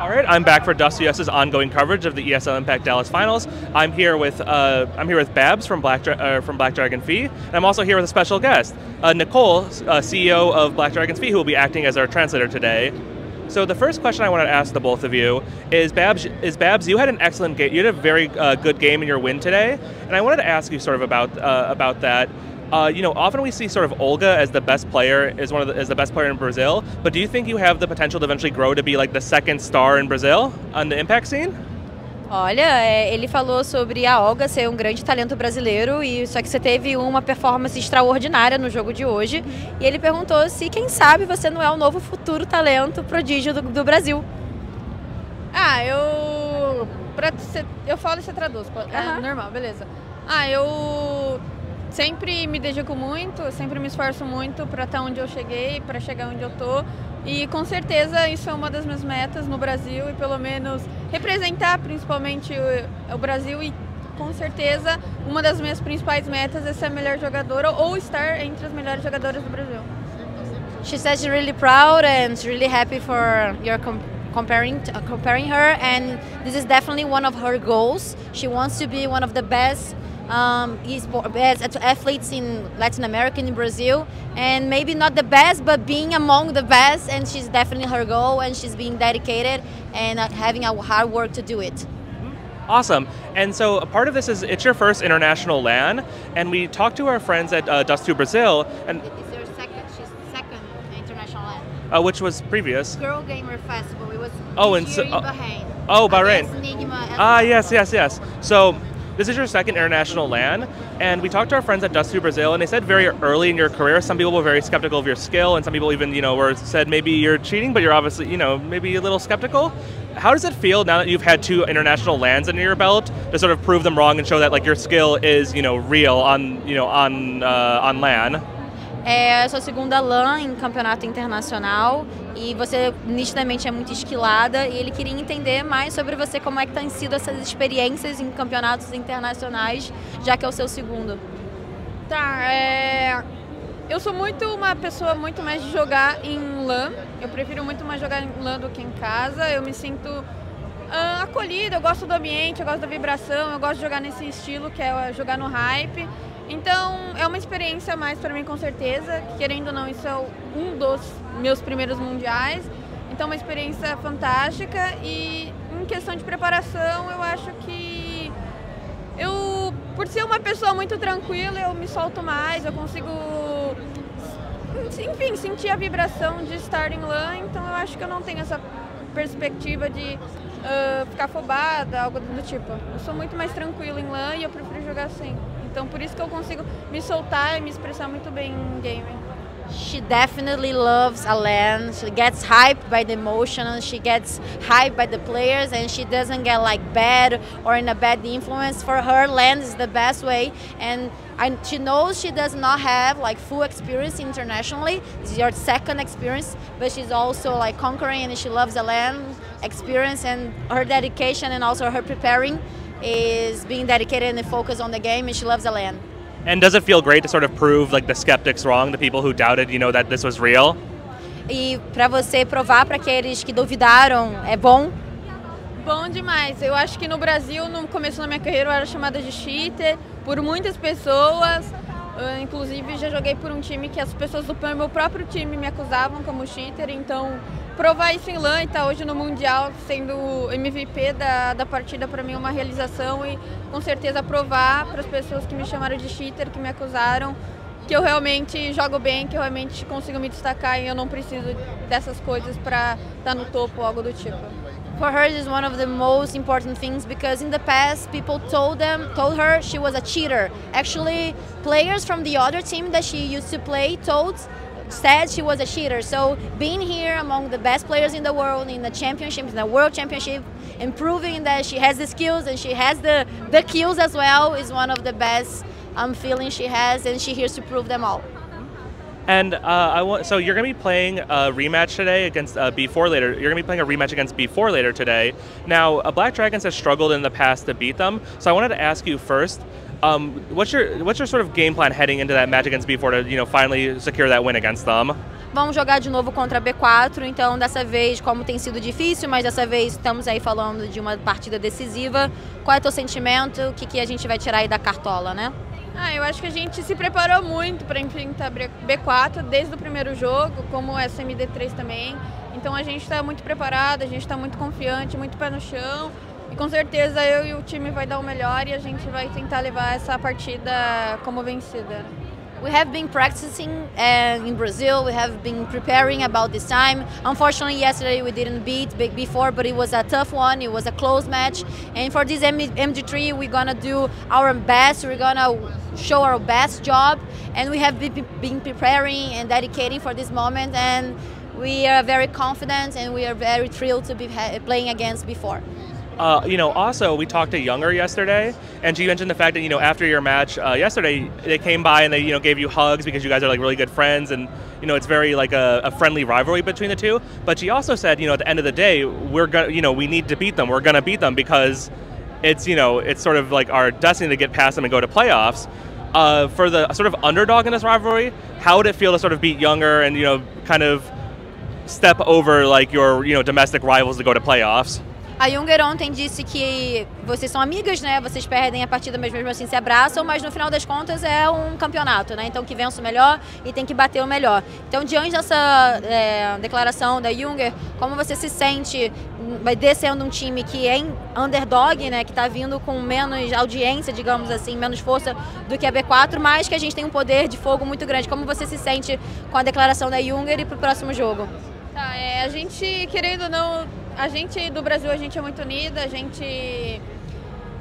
All right, I'm back for Dust US's ongoing coverage of the ESL Impact Dallas Finals. I'm here with uh, I'm here with Babs from Black Dra- uh, from Black Dragon Fee, and I'm also here with a special guest, uh, Nicole, uh, CEO of Black Dragon Fee, who will be acting as our translator today. So the first question I want to ask the both of you is Babs. Is Babs? You had an excellent game. You had a very uh, good game in your win today, and I wanted to ask you sort of about uh, about that. Uh, you know, often we see sort of Olga as the best player, is one of the, as the best player in Brazil. But do you think you have the potential to eventually grow to be like the second star in Brazil on the impact scene? Olha, é, ele falou sobre a Olga ser um grande talento brasileiro e só que você teve uma performance extraordinária no jogo de hoje. E ele perguntou se, quem sabe, você não é o novo futuro talento prodígio do, do Brasil. Ah, eu. Pra, eu falo e você traduz. É uhum. normal, beleza. Ah, eu sempre me dedico muito, sempre me esforço muito para estar onde eu cheguei, para chegar onde eu tô. E com certeza isso é uma das minhas metas no Brasil e pelo menos representar principalmente o, o Brasil e com certeza uma das minhas principais metas é ser a melhor jogadora ou estar entre as melhores jogadoras do Brasil. She says she's really proud and really happy for your comparing comparing her and this is definitely one of her goals. She wants to be one of the best um, as athletes in Latin America in Brazil, and maybe not the best, but being among the best. And she's definitely her goal, and she's being dedicated and uh, having a hard work to do it. Awesome. And so a part of this is it's your first international LAN, and we talked to our friends at uh, Dust 2 Brazil, and it's your second. She's second international LAN. Uh, which was previous. Girl Gamer Festival. It was oh, and so, in Bahrain. Oh, Bahrain. Ah, yes, yes, yes. So this is your second international LAN, and we talked to our friends at Dust 2 Brazil, and they said very early in your career, some people were very skeptical of your skill, and some people even, you know, were said maybe you're cheating, but you're obviously, you know, maybe a little skeptical. How does it feel now that you've had two international LANs under your belt to sort of prove them wrong and show that like your skill is, you know, real on, you know, on uh, on LAN? É a sua segunda LAN em campeonato internacional e você nitidamente é muito esquilada e ele queria entender mais sobre você, como é que têm sido essas experiências em campeonatos internacionais, já que é o seu segundo. Tá, é... eu sou muito uma pessoa muito mais de jogar em LAN, eu prefiro muito mais jogar em LAN do que em casa, eu me sinto uh, acolhida, eu gosto do ambiente, eu gosto da vibração, eu gosto de jogar nesse estilo que é jogar no hype. Então uma experiência a mais para mim com certeza. Querendo ou não, isso é um dos meus primeiros mundiais. Então uma experiência fantástica e em questão de preparação eu acho que eu por ser uma pessoa muito tranquila eu me solto mais, eu consigo enfim, sentir a vibração de estar em lã, então eu acho que eu não tenho essa perspectiva de uh, ficar afobada, algo do tipo. Eu sou muito mais tranquila em lã e eu prefiro jogar assim. Então por isso que eu consigo me soltar e me expressar muito bem em. She definitely loves Alan. She gets hyped by the emotion. She gets hyped by the players, and she doesn't get like bad or in a bad influence. For her, land is the best way, and I, she knows she does not have like full experience internationally. It's your second experience, but she's also like conquering, and she loves land experience and her dedication, and also her preparing is being dedicated and focused on the game, and she loves the land. And does it feel great to sort of prove like the skeptics wrong, the people who doubted, you know, that this was real? E para você provar para aqueles que duvidaram, é bom? Bom demais. Eu acho que no Brasil, no começo da minha carreira, eu era chamada de cheater por muitas pessoas. Eu, inclusive, já joguei por um time que as pessoas do meu próprio time me acusavam como cheater. Então, provar isso em LAN e estar tá hoje no Mundial sendo MVP da, da partida para mim é uma realização e com certeza provar para as pessoas que me chamaram de cheater, que me acusaram, que eu realmente jogo bem, que eu realmente consigo me destacar e eu não preciso dessas coisas para estar tá no topo algo do tipo. For her, is one of the most important things because in the past, people told them, told her she was a cheater. Actually, players from the other team that she used to play told said she was a cheater. So being here among the best players in the world in the championship, in the world championship, and proving that she has the skills and she has the, the kills as well is one of the best um, feelings she has, and she here to prove them all. And uh, I want so you're to be playing a rematch today against uh, B4 later. You're to be playing a rematch against B4 later today. Now, uh, Black Dragons has struggled in the past to beat them, so I wanted to ask you first. Um, what's your what's your sort of game plan heading into that match against B4 to you know finally secure that win against them? Vamos jogar de novo contra a B4, então dessa vez, como tem sido difícil, mas dessa vez estamos aí falando de uma partida decisiva. Qual é o teu sentimento? O que, que a gente vai tirar aí da cartola, né? Ah, eu acho que a gente se preparou muito para enfrentar B4 desde o primeiro jogo, como o SMD3 também. Então a gente está muito preparado, a gente está muito confiante, muito pé no chão. E com certeza eu e o time vai dar o melhor e a gente vai tentar levar essa partida como vencida. We have been practicing uh, in Brazil. We have been preparing about this time. Unfortunately, yesterday we didn't beat big before, but it was a tough one. It was a close match. And for this MG3, we're gonna do our best. We're gonna show our best job, and we have been preparing and dedicating for this moment. And we are very confident, and we are very thrilled to be playing against before. Uh, you know, also we talked to Younger yesterday, and she mentioned the fact that you know after your match uh, yesterday, they came by and they you know gave you hugs because you guys are like really good friends, and you know it's very like a, a friendly rivalry between the two. But she also said, you know, at the end of the day, we're gonna you know we need to beat them. We're gonna beat them because it's you know it's sort of like our destiny to get past them and go to playoffs. Uh, for the sort of underdog in this rivalry, how would it feel to sort of beat Younger and you know kind of step over like your you know domestic rivals to go to playoffs? A Junger ontem disse que vocês são amigas, né? Vocês perdem a partida, mas mesmo assim se abraçam, mas no final das contas é um campeonato, né? Então que vença o melhor e tem que bater o melhor. Então, diante dessa é, declaração da Junger, como você se sente descendo um time que é underdog, né, que está vindo com menos audiência, digamos assim, menos força do que a B4, mas que a gente tem um poder de fogo muito grande. Como você se sente com a declaração da Junger e para o próximo jogo? Tá, é, a gente, querendo ou não, a gente do Brasil, a gente é muito unida, a gente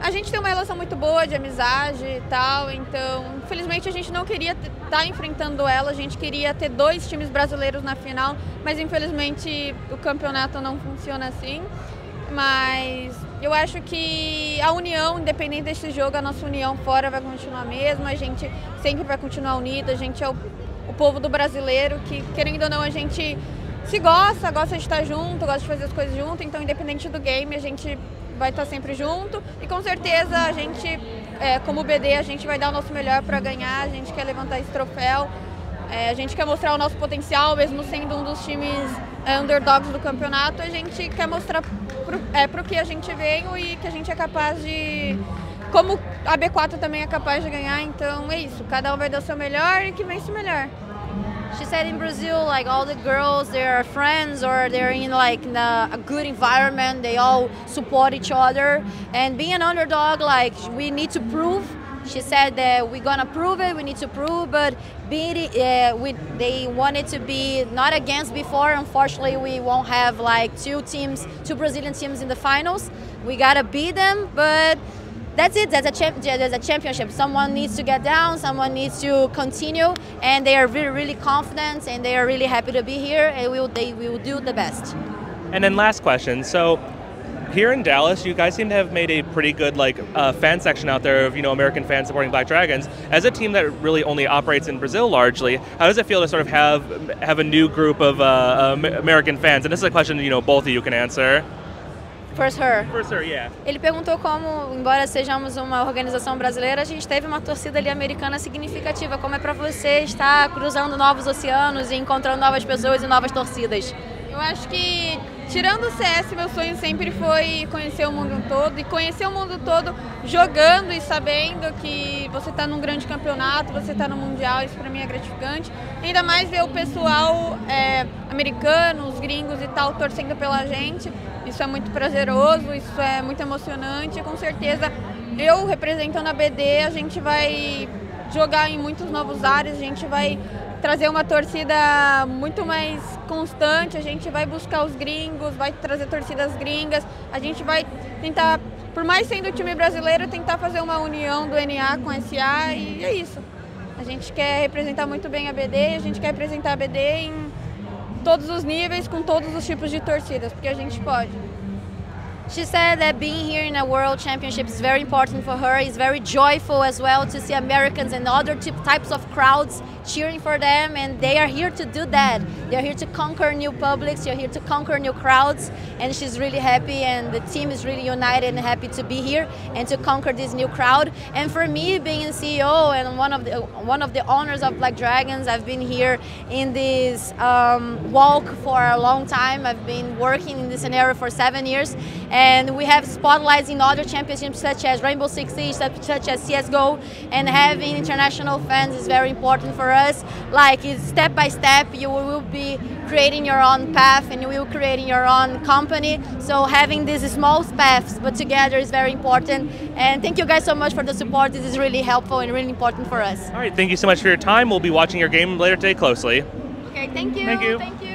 a gente tem uma relação muito boa de amizade e tal, então, infelizmente a gente não queria estar tá enfrentando ela, a gente queria ter dois times brasileiros na final, mas infelizmente o campeonato não funciona assim. Mas eu acho que a união, independente desse jogo, a nossa união fora vai continuar a mesma, a gente sempre vai continuar unida, a gente é o, o povo do brasileiro que, querendo ou não, a gente se gosta, gosta de estar junto, gosta de fazer as coisas junto, então independente do game a gente vai estar sempre junto e com certeza a gente, é, como BD, a gente vai dar o nosso melhor para ganhar, a gente quer levantar esse troféu, é, a gente quer mostrar o nosso potencial, mesmo sendo um dos times é, underdogs do campeonato, a gente quer mostrar para é, o que a gente veio e que a gente é capaz de como a B4 também é capaz de ganhar, então é isso. Cada um vai dar o seu melhor e que vence o melhor. She said in Brazil, like all the girls, they're friends or they're in like in a, a, good environment. They all support each other. And being an underdog, like we need to prove. She said that we're gonna prove it. We need to prove, but being uh, we, they wanted to be not against before. Unfortunately, we won't have like two teams, two Brazilian teams in the finals. We gotta beat them, but that's it. That's a, there's a championship. Someone needs to get down. Someone needs to continue, and they are really, really confident, and they are really happy to be here, and will, they will do the best. And then last question. So here in Dallas, you guys seem to have made a pretty good like uh, fan section out there of you know American fans supporting Black Dragons. As a team that really only operates in Brazil largely, how does it feel to sort of have have a new group of uh, American fans? And this is a question you know both of you can answer. First Her. First Her, yeah. Ele perguntou como, embora sejamos uma organização brasileira, a gente teve uma torcida ali americana significativa. Como é para você estar cruzando novos oceanos e encontrando novas pessoas e novas torcidas? Eu acho que, tirando o CS, meu sonho sempre foi conhecer o mundo todo. E conhecer o mundo todo jogando e sabendo que você está num grande campeonato, você está no Mundial, isso para mim é gratificante. Ainda mais ver o pessoal é, americano, os gringos e tal, torcendo pela gente. Isso é muito prazeroso, isso é muito emocionante. Com certeza, eu representando a BD, a gente vai jogar em muitos novos áreas, a gente vai trazer uma torcida muito mais constante, a gente vai buscar os gringos, vai trazer torcidas gringas, a gente vai tentar, por mais sendo o time brasileiro, tentar fazer uma união do NA com SA e é isso. A gente quer representar muito bem a BD, a gente quer representar a BD em todos os níveis, com todos os tipos de torcidas, porque a gente pode. She said that being here in a World Championship is very important for her. It's very joyful as well to see Americans and other types of crowds cheering for them, and they are here to do that. They're here to conquer new publics. They're here to conquer new crowds, and she's really happy. And the team is really united and happy to be here and to conquer this new crowd. And for me, being a CEO and one of the one of the owners of Black Dragons, I've been here in this um, walk for a long time. I've been working in this scenario for seven years and we have spotlights in other championships such as Rainbow Six Siege, such as CSGO, and having international fans is very important for us. Like step by step, you will be creating your own path and you will creating your own company. So having these small paths but together is very important. And thank you guys so much for the support. This is really helpful and really important for us. All right, thank you so much for your time. We'll be watching your game later today closely. Okay, thank you. Thank you. Thank you.